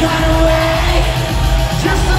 Run away. Just